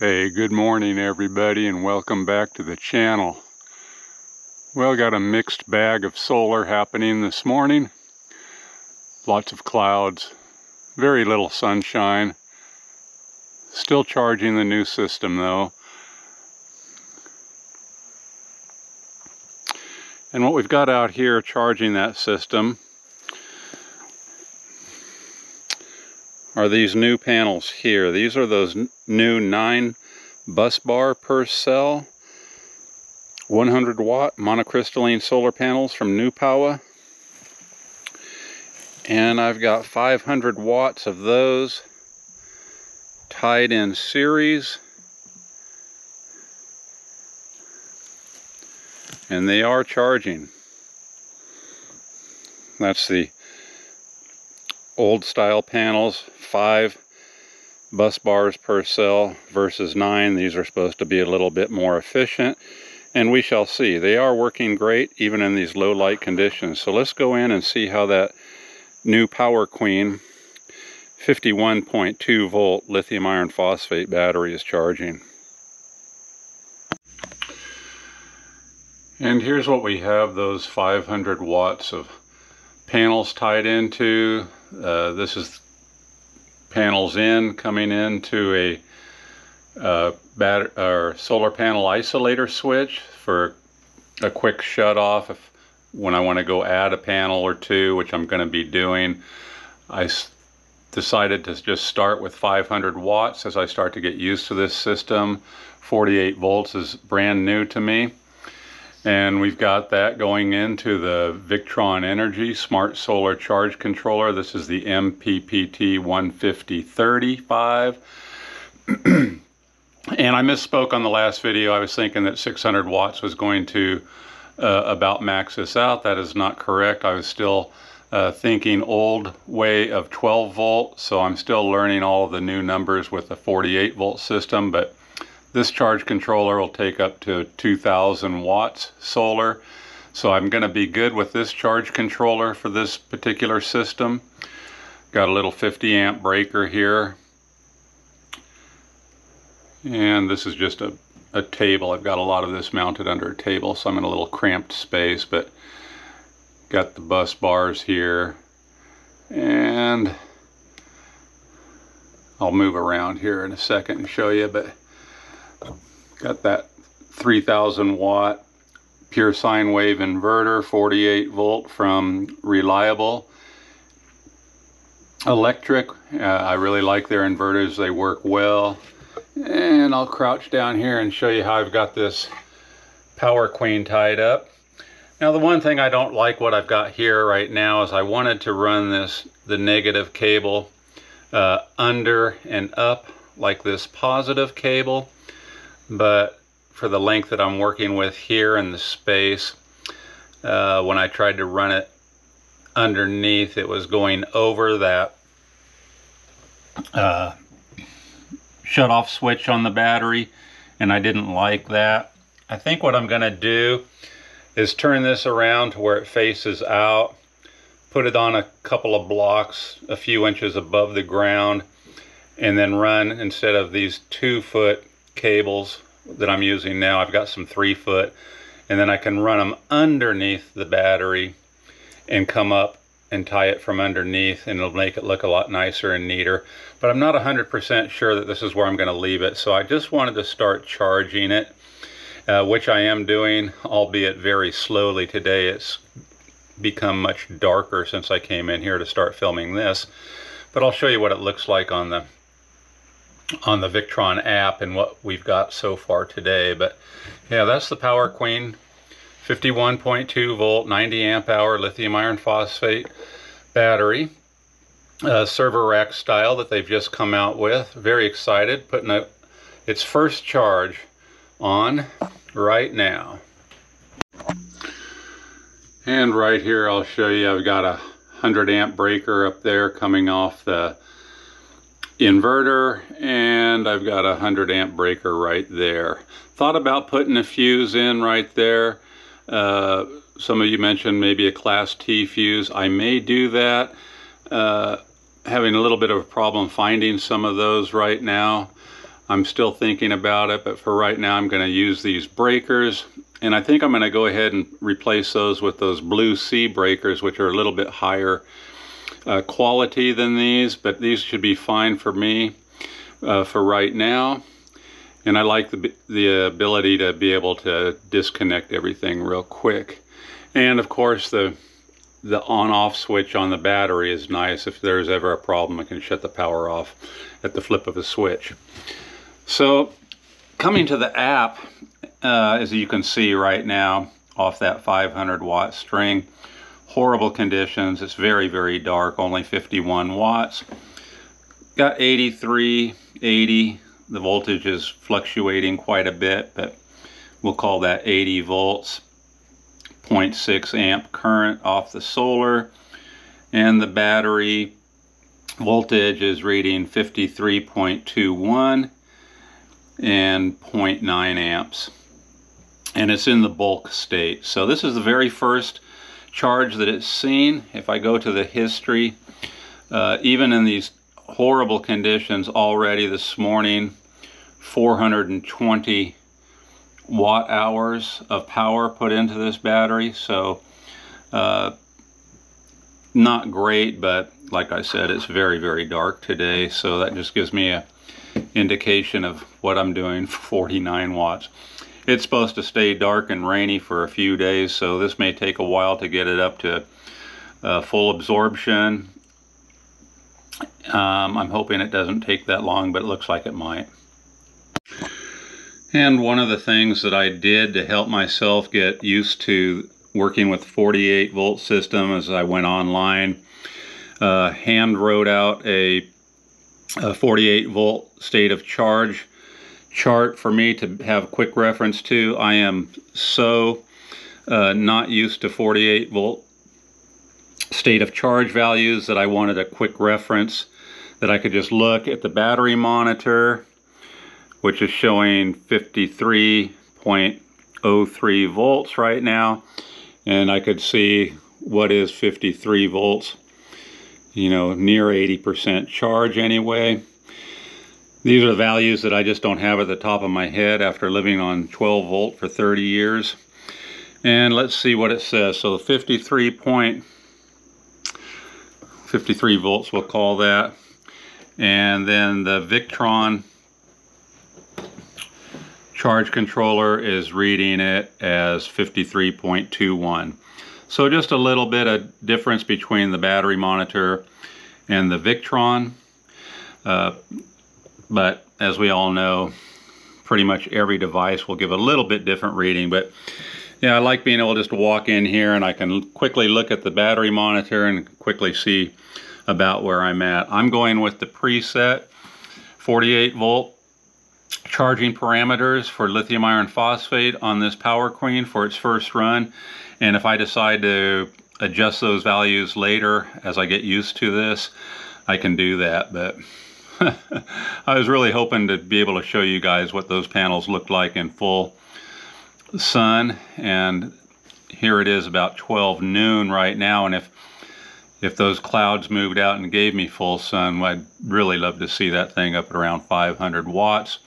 Hey, good morning everybody and welcome back to the channel. Well, got a mixed bag of solar happening this morning. Lots of clouds, very little sunshine. Still charging the new system though. And what we've got out here charging that system are these new panels here. These are those new 9 bus bar per cell 100 watt monocrystalline solar panels from Newpowa. And I've got 500 watts of those tied in series. And they are charging. That's the old style panels, five bus bars per cell versus nine. These are supposed to be a little bit more efficient and we shall see. They are working great even in these low light conditions. So let's go in and see how that new Power Queen 51.2 volt lithium iron phosphate battery is charging. And here's what we have those 500 watts of panels tied into. Uh, this is panels in coming into a uh, or solar panel isolator switch for a quick shut off if when I want to go add a panel or two, which I'm going to be doing. I decided to just start with 500 watts as I start to get used to this system. 48 volts is brand new to me. And we've got that going into the Victron Energy Smart Solar Charge Controller. This is the MPPT 15035. and I misspoke on the last video. I was thinking that 600 watts was going to uh, about max this out. That is not correct. I was still uh, thinking old way of 12 volt. So I'm still learning all of the new numbers with the 48 volt system. But this charge controller will take up to 2000 watts solar. So I'm going to be good with this charge controller for this particular system. Got a little 50 amp breaker here. And this is just a, a table. I've got a lot of this mounted under a table, so I'm in a little cramped space, but got the bus bars here. And I'll move around here in a second and show you, but Got that 3000 watt pure sine wave inverter, 48 volt from Reliable Electric. Uh, I really like their inverters, they work well. And I'll crouch down here and show you how I've got this Power Queen tied up. Now the one thing I don't like what I've got here right now is I wanted to run this, the negative cable uh, under and up like this positive cable but for the length that I'm working with here in the space, uh, when I tried to run it underneath, it was going over that uh, shut off switch on the battery, and I didn't like that. I think what I'm going to do is turn this around to where it faces out, put it on a couple of blocks a few inches above the ground, and then run instead of these two foot cables that I'm using now. I've got some three foot and then I can run them underneath the battery and come up and tie it from underneath and it'll make it look a lot nicer and neater. But I'm not 100% sure that this is where I'm going to leave it. So I just wanted to start charging it, uh, which I am doing, albeit very slowly today. It's become much darker since I came in here to start filming this. But I'll show you what it looks like on the on the Victron app and what we've got so far today. But yeah, that's the Power Queen 51.2 volt, 90 amp hour lithium iron phosphate battery. Uh, server rack style that they've just come out with. Very excited, putting a, its first charge on right now. And right here I'll show you I've got a 100 amp breaker up there coming off the inverter and I've got a 100 amp breaker right there. Thought about putting a fuse in right there. Uh, some of you mentioned maybe a class T fuse. I may do that. Uh, having a little bit of a problem finding some of those right now. I'm still thinking about it, but for right now I'm going to use these breakers. And I think I'm going to go ahead and replace those with those Blue Sea breakers, which are a little bit higher uh, quality than these, but these should be fine for me uh, for right now. And I like the, the ability to be able to disconnect everything real quick. And of course the the on-off switch on the battery is nice. If there's ever a problem, I can shut the power off at the flip of a switch. So coming to the app, uh, as you can see right now, off that 500 watt string, horrible conditions. It's very, very dark, only 51 watts. Got 83, 80. The voltage is fluctuating quite a bit, but we'll call that 80 volts. 0.6 amp current off the solar and the battery voltage is reading 53.21 and 0.9 amps and it's in the bulk state so this is the very first charge that it's seen if I go to the history uh, even in these horrible conditions already this morning 420 watt hours of power put into this battery. So uh, not great but like I said it's very very dark today. So that just gives me a indication of what I'm doing 49 watts it's supposed to stay dark and rainy for a few days so this may take a while to get it up to uh, full absorption. Um, I'm hoping it doesn't take that long but it looks like it might. And one of the things that I did to help myself get used to working with 48 volt system as I went online, uh, hand wrote out a, a 48 volt state of charge chart for me to have quick reference to. I am so uh, not used to 48 volt state of charge values that I wanted a quick reference that I could just look at the battery monitor which is showing 53.03 volts right now. And I could see what is 53 volts, you know, near 80% charge anyway. These are the values that I just don't have at the top of my head after living on 12 volt for 30 years. And let's see what it says. So 53 point, 53 volts we'll call that. And then the Victron charge controller is reading it as 53.21. So just a little bit of difference between the battery monitor and the Victron. Uh, but as we all know, pretty much every device will give a little bit different reading. But yeah, I like being able just to walk in here and I can quickly look at the battery monitor and quickly see about where I'm at. I'm going with the preset 48 volt charging parameters for lithium iron phosphate on this Power Queen for its first run. And if I decide to adjust those values later as I get used to this, I can do that. But I was really hoping to be able to show you guys what those panels looked like in full sun. And here it is about 12 noon right now. And if if those clouds moved out and gave me full sun, I'd really love to see that thing up at around 500 watts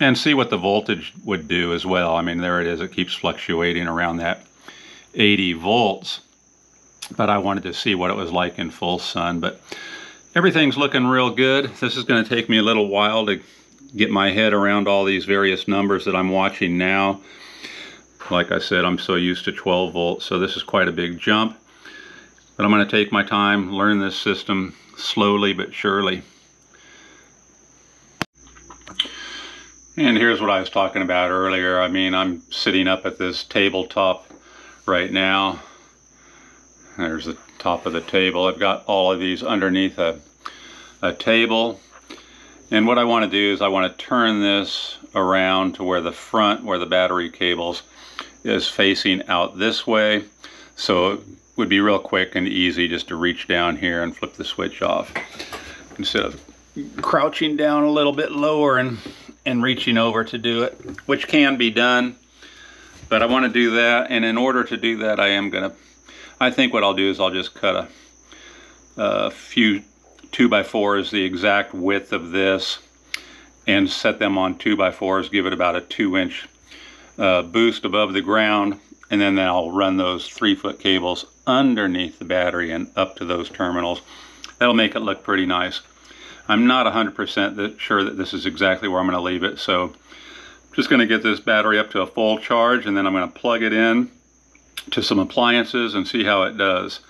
and see what the voltage would do as well. I mean, there it is. It keeps fluctuating around that 80 volts. But I wanted to see what it was like in full sun. But everything's looking real good. This is going to take me a little while to get my head around all these various numbers that I'm watching now. Like I said, I'm so used to 12 volts, so this is quite a big jump. But I'm going to take my time, learn this system slowly but surely. And here's what I was talking about earlier. I mean, I'm sitting up at this tabletop right now. There's the top of the table. I've got all of these underneath a, a table. And what I want to do is I want to turn this around to where the front, where the battery cables is facing out this way. So it would be real quick and easy just to reach down here and flip the switch off. Instead of crouching down a little bit lower and and reaching over to do it, which can be done. But I want to do that, and in order to do that, I am going to, I think what I'll do is I'll just cut a, a few 2 by 4s the exact width of this, and set them on 2 by 4s give it about a 2 inch uh, boost above the ground and then I'll run those 3 foot cables underneath the battery and up to those terminals. That'll make it look pretty nice. I'm not 100% sure that this is exactly where I'm going to leave it so I'm just going to get this battery up to a full charge and then I'm going to plug it in to some appliances and see how it does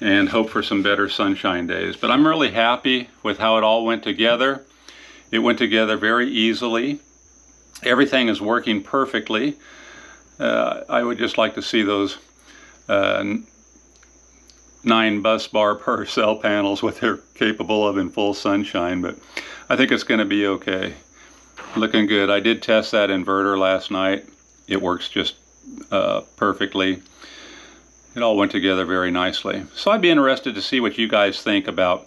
and hope for some better sunshine days. But I'm really happy with how it all went together. It went together very easily. Everything is working perfectly. Uh, I would just like to see those uh, nine bus bar per cell panels what they're capable of in full sunshine, but I think it's going to be okay. Looking good. I did test that inverter last night. It works just uh, perfectly. It all went together very nicely. So I'd be interested to see what you guys think about,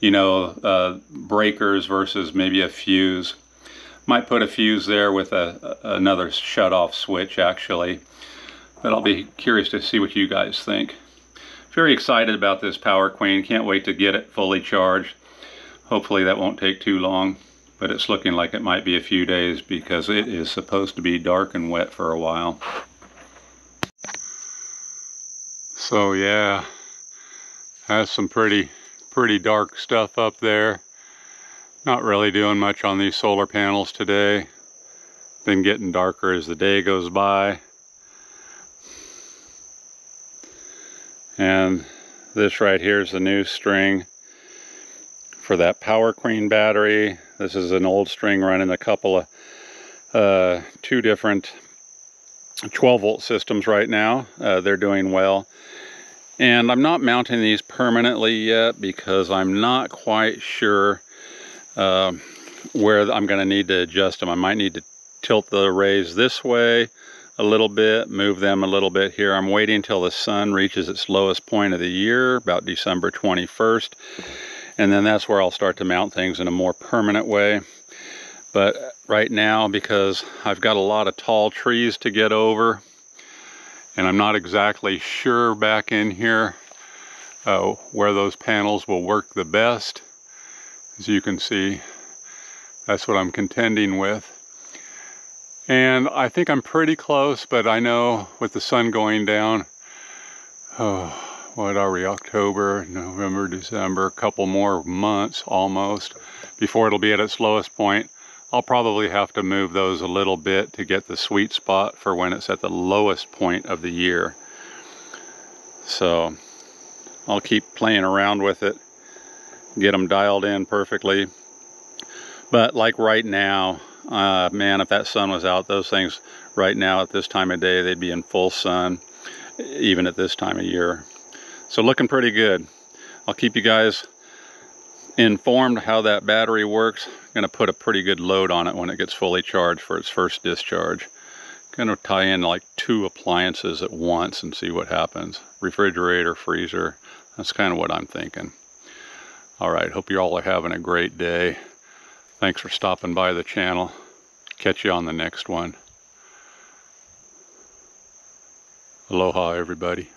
you know, uh, breakers versus maybe a fuse. Might put a fuse there with a, another shut-off switch actually. But I'll be curious to see what you guys think. Very excited about this Power Queen. Can't wait to get it fully charged. Hopefully that won't take too long. But it's looking like it might be a few days because it is supposed to be dark and wet for a while. So yeah, has some pretty, pretty dark stuff up there. Not really doing much on these solar panels today. Been getting darker as the day goes by. And this right here is the new string for that Power Queen battery. This is an old string running a couple of, uh, two different 12 volt systems right now. Uh, they're doing well. And I'm not mounting these permanently yet because I'm not quite sure uh, where I'm going to need to adjust them. I might need to tilt the arrays this way a little bit, move them a little bit here. I'm waiting until the sun reaches its lowest point of the year, about December 21st. And then that's where I'll start to mount things in a more permanent way. But right now, because I've got a lot of tall trees to get over, and I'm not exactly sure back in here uh, where those panels will work the best. As you can see, that's what I'm contending with. And I think I'm pretty close, but I know with the sun going down, oh, what are we, October, November, December, a couple more months almost before it'll be at its lowest point. I'll probably have to move those a little bit to get the sweet spot for when it's at the lowest point of the year. So I'll keep playing around with it, get them dialed in perfectly. But like right now, uh, man, if that sun was out, those things right now at this time of day, they'd be in full sun, even at this time of year. So looking pretty good. I'll keep you guys informed how that battery works. Gonna put a pretty good load on it when it gets fully charged for its first discharge. Gonna tie in like two appliances at once and see what happens. Refrigerator, freezer, that's kind of what I'm thinking. All right, hope you all are having a great day. Thanks for stopping by the channel. Catch you on the next one. Aloha, everybody.